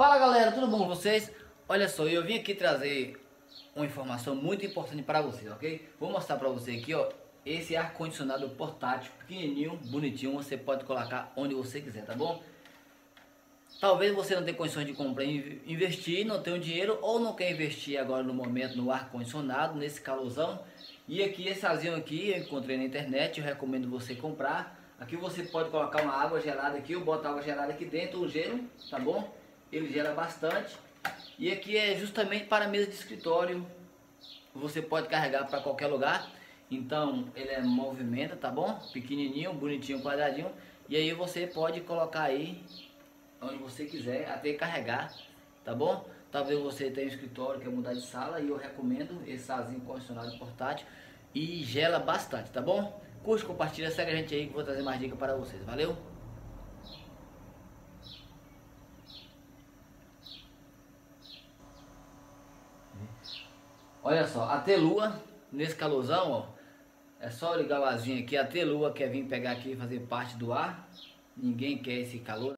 Fala galera, tudo bom com vocês? Olha só, eu vim aqui trazer uma informação muito importante para vocês, ok? Vou mostrar para você aqui, ó, esse ar-condicionado portátil, pequenininho, bonitinho, você pode colocar onde você quiser, tá bom? Talvez você não tenha condições de comprar e investir, não tenha dinheiro ou não quer investir agora no momento no ar-condicionado, nesse calorzão. E aqui esse azinho aqui eu encontrei na internet, eu recomendo você comprar. Aqui você pode colocar uma água gelada aqui, eu boto água gelada aqui dentro, o gelo, tá bom? Ele gera bastante. E aqui é justamente para mesa de escritório, você pode carregar para qualquer lugar. Então ele é movimenta, tá bom? Pequenininho, bonitinho, quadradinho. E aí você pode colocar aí onde você quiser, até carregar, tá bom? Talvez você tenha um escritório, quer mudar de sala e eu recomendo esse sazinho condicionado portátil e gela bastante, tá bom? Curte, compartilha, segue a gente aí que eu vou trazer mais dicas para vocês, valeu? Olha só, a telua, nesse calorzão, ó, é só ligar o azinho aqui, a telua quer vir pegar aqui e fazer parte do ar, ninguém quer esse calor.